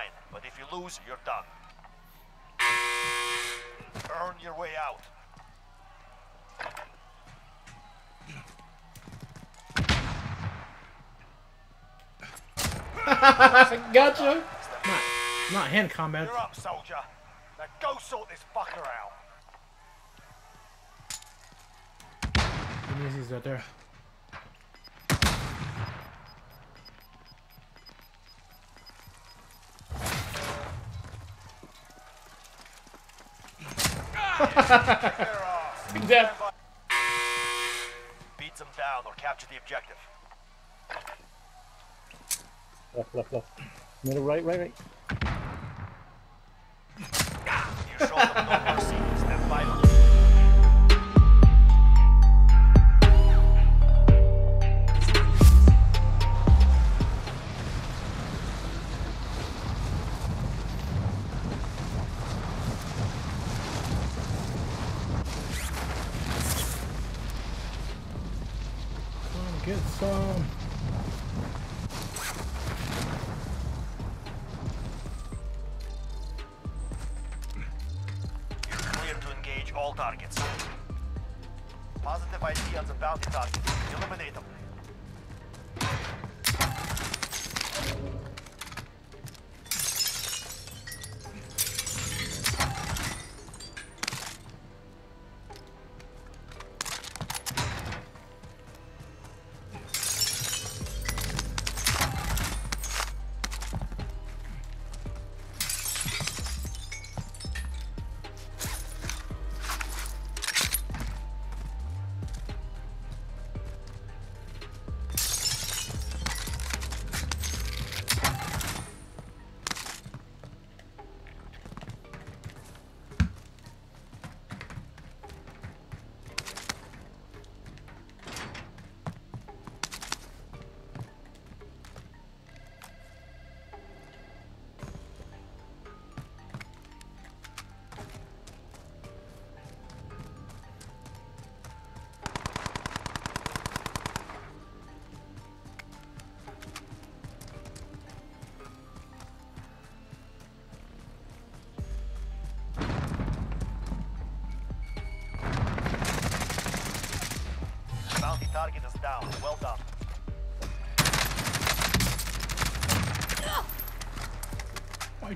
fine, but if you lose, you're done. Earn your way out. gotcha. Not, not hand combat. You're up, soldier. Now go sort this fucker out. Easy's right there. Beat. Beat them down or capture the objective. Left, left, left. Middle, right, right, right.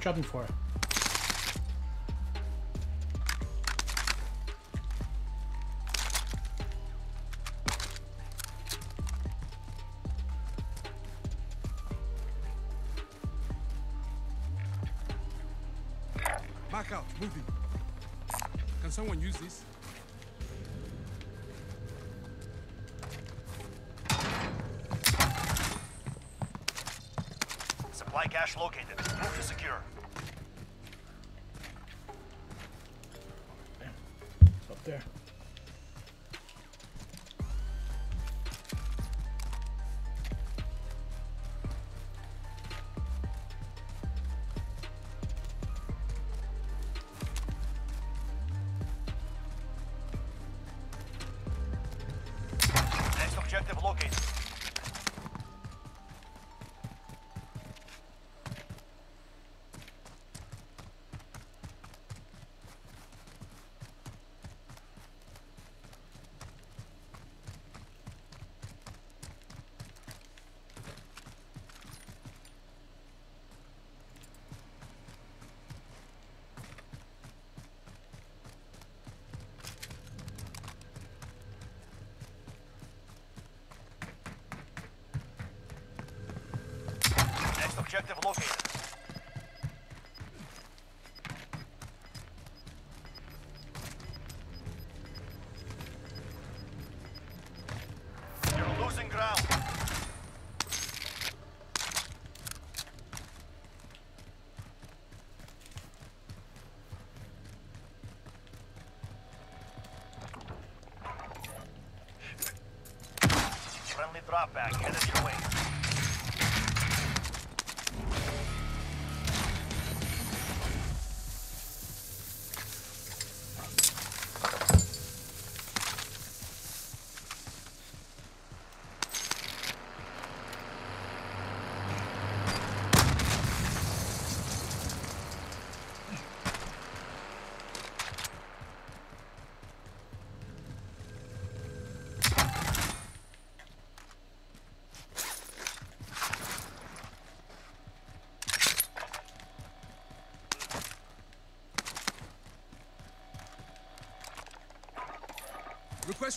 Dropping for? Back out, moving. Can someone use this? Supply cache located. There. Objective located.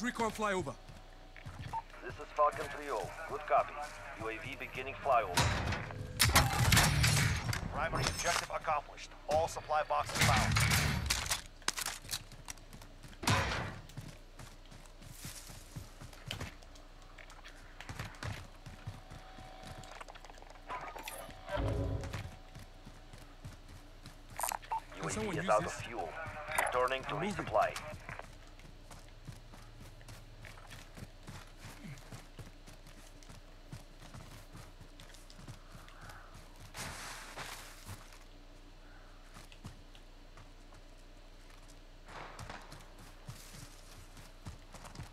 Request recon flyover. This is Falcon 3-0. Good copy. UAV beginning flyover. Primary objective accomplished. All supply boxes found. someone UAV is out this? of fuel. Returning to resupply.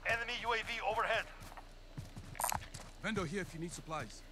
Enemy UAV overhead. Vendor here if you need supplies.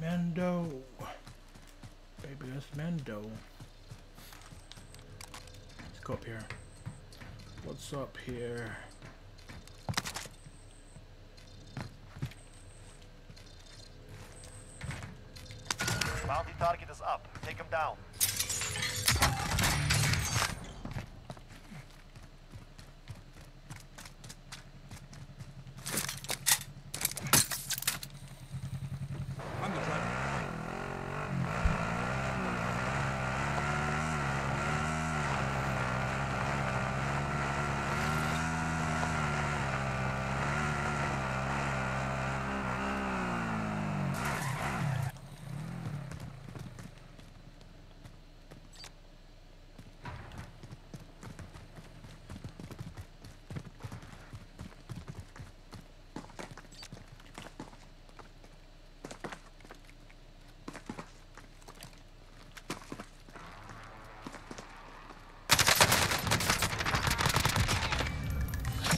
Mendo. Baby, that's Mendo. Let's go up here. What's up here? Bounty target is up. Take him down. I'm the driver.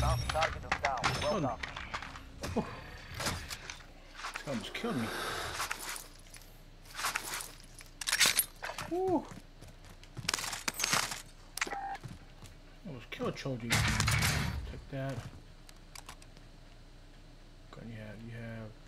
Bounty target is down. Well Oh. done. This almost killed me. Woo. Almost killed Choji. Take that. Gun you have, you have.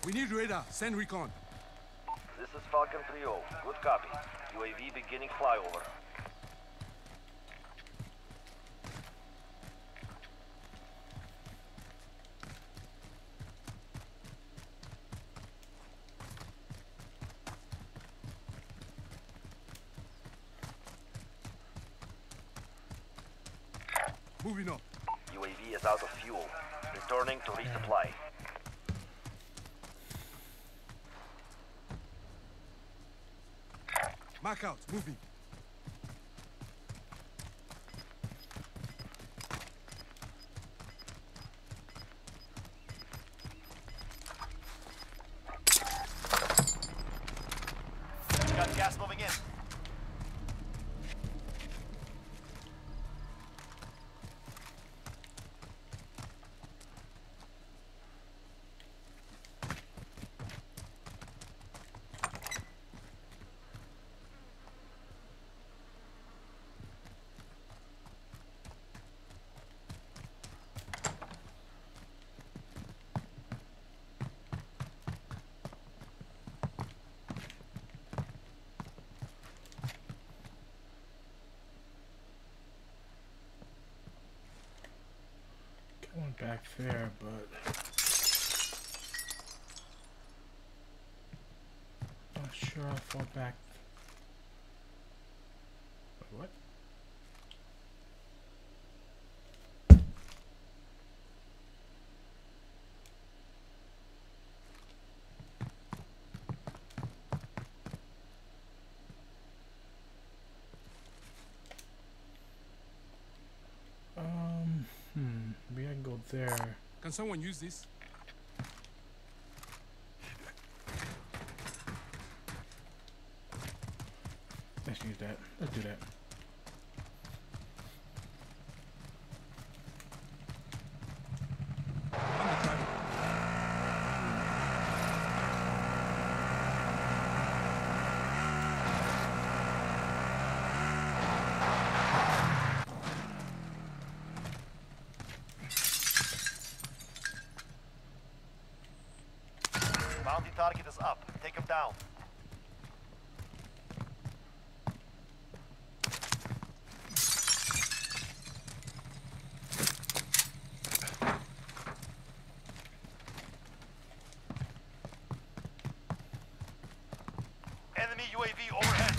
We need radar. Send recon. This is Falcon 3-0. Good copy. UAV beginning flyover. Moving up. UAV is out of fuel. Returning to resupply. Mark out. Moving. Back there, but not sure how far back. Wait, What? Um, hmm, maybe I can go there. Can someone use this? Let's use that. Let's do that. I'm the driver. Bounty target is up. Take him down. Enemy UAV overhead.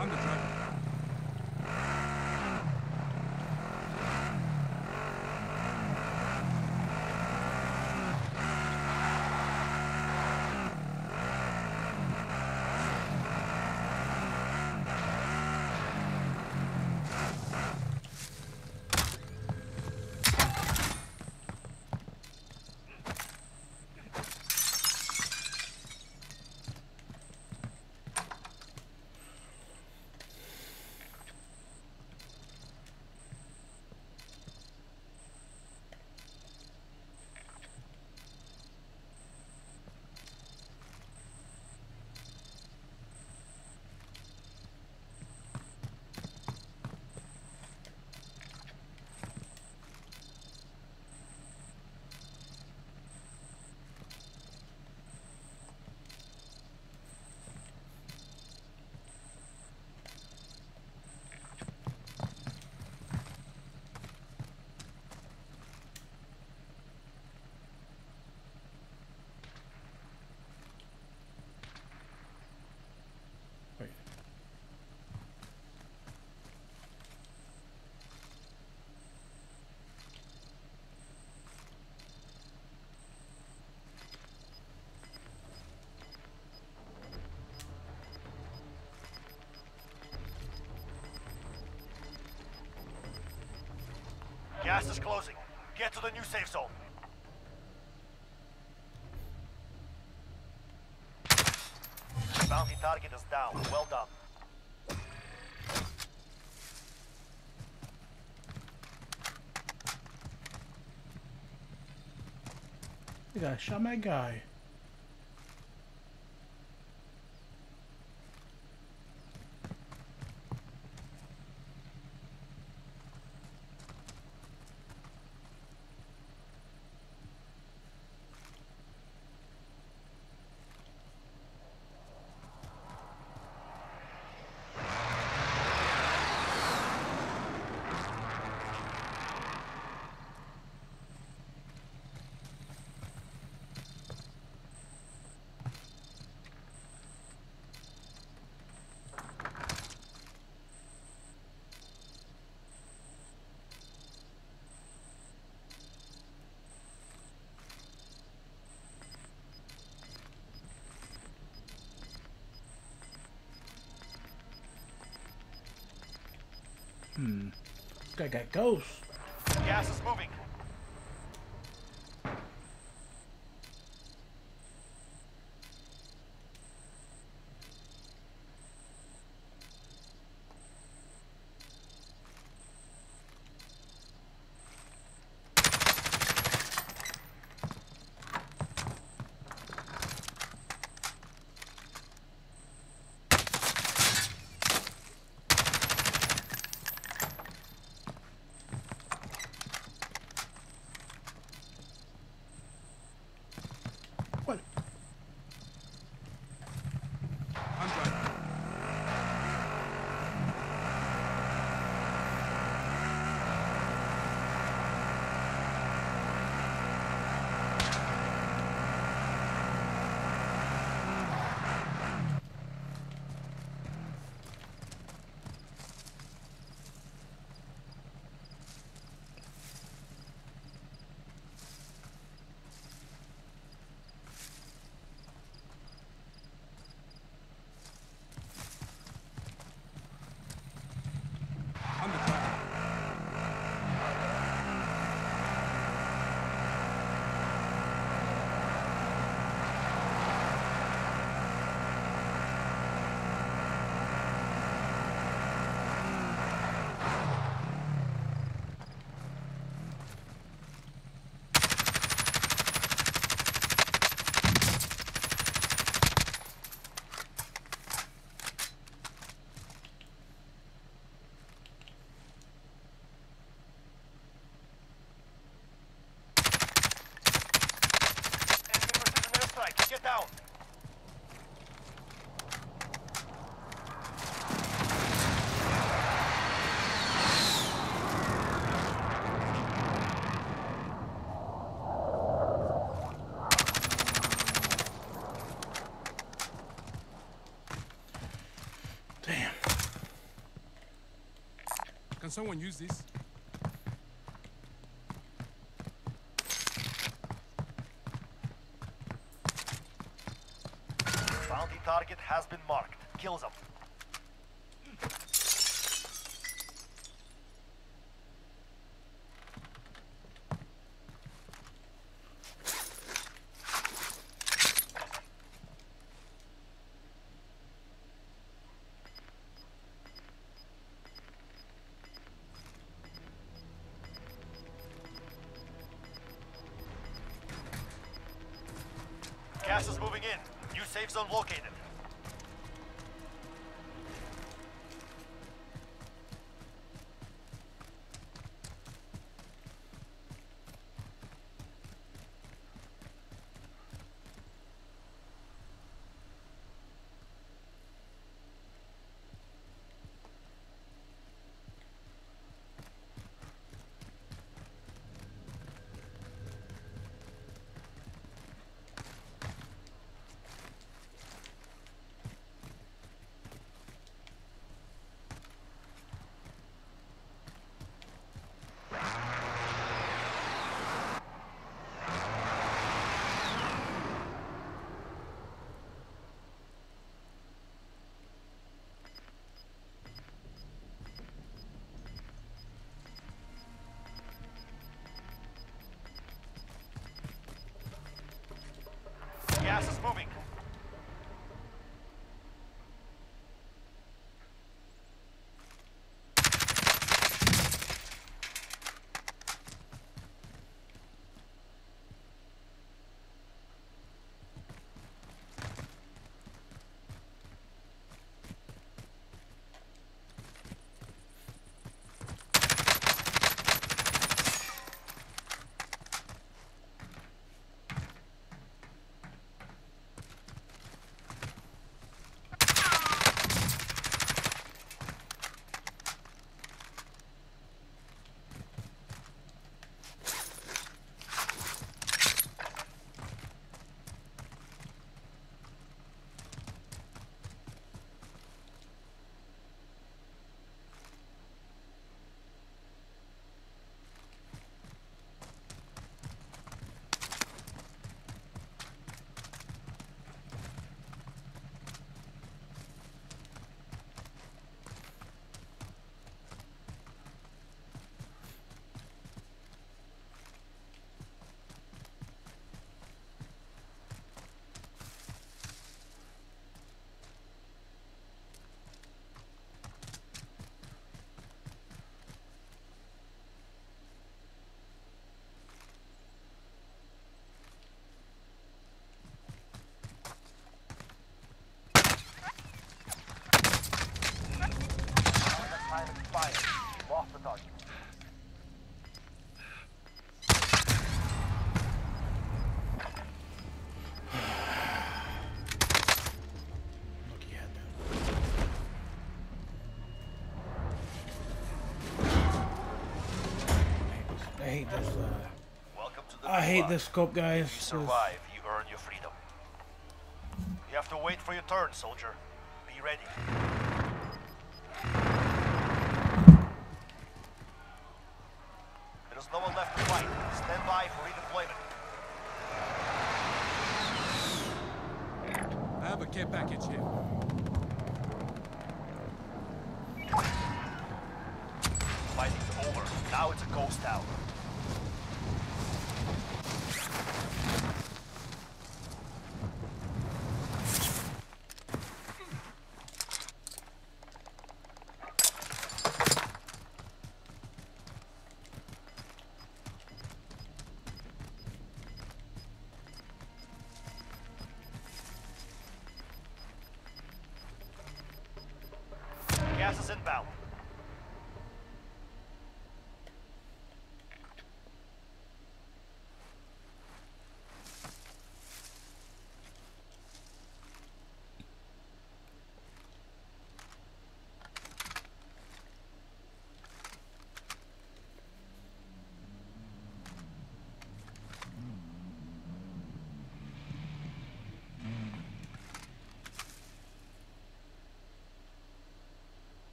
I'm the driver. Wait. Gas is closing. Get to the new safe zone. Bounty target is down. Well done. You gotta shot my guy. Hmm. This guy got ghosts. Gas is moving. Someone use this? Safe zone located. Hate this scope, guys. If you survive, you earn your freedom. You have to wait for your turn, soldier. Be ready. There is no one left to fight. Stand by for redeployment. I have a care package here.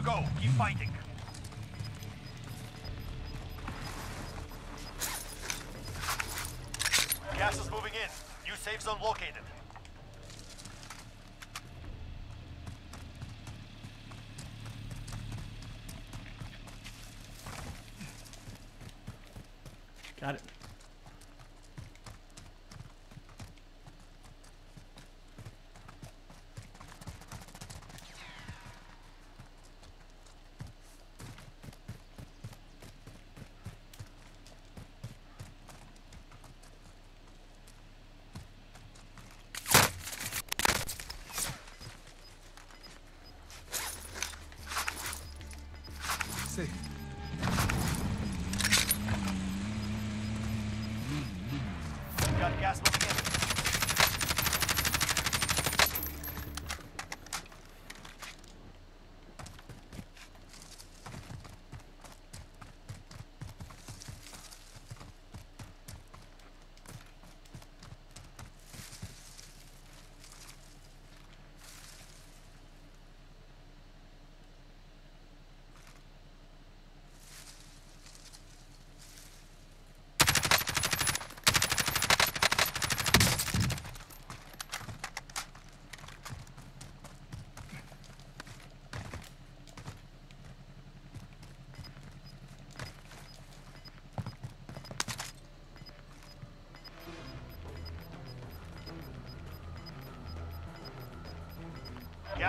To go. Keep fighting. Gas is moving in. New safe zone located. Got it.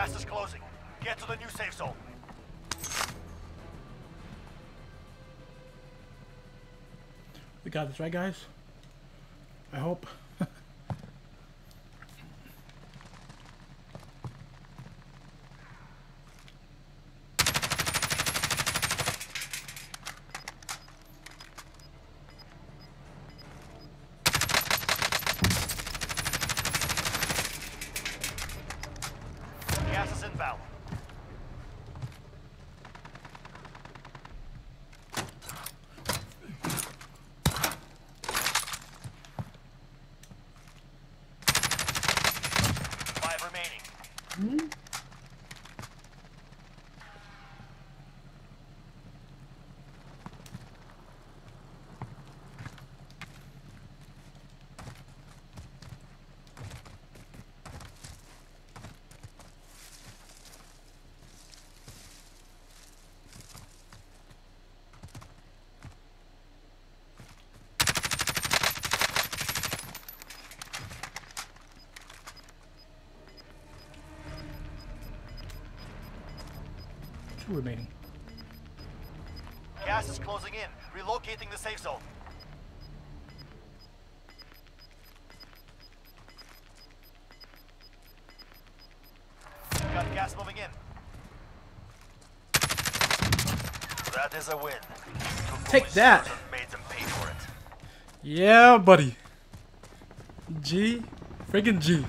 Gas is closing. Get to the new safe zone. We got this, right, guys? I hope. Gas is inbound. Five remaining. Two remaining. Gas is closing in. Relocating the safe zone. Got gas moving in. That is a win. Take that. Made them pay for it. Yeah, buddy. G. Friggin' G.